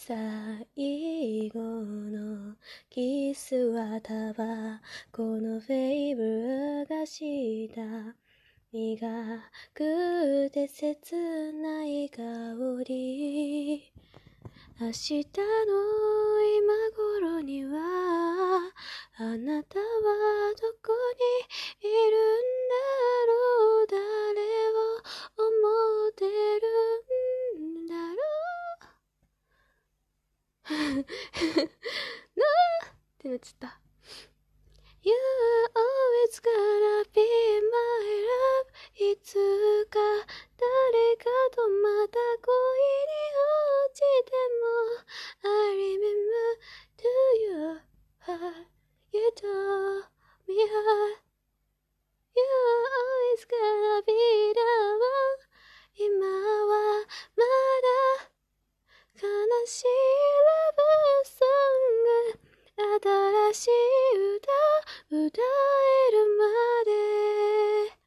最後のキスはタバコのフェイブルがした。苦くて切ない香り。明日の今頃にはあなたはどこに なあってなっちゃった。You always しい歌歌えるまで。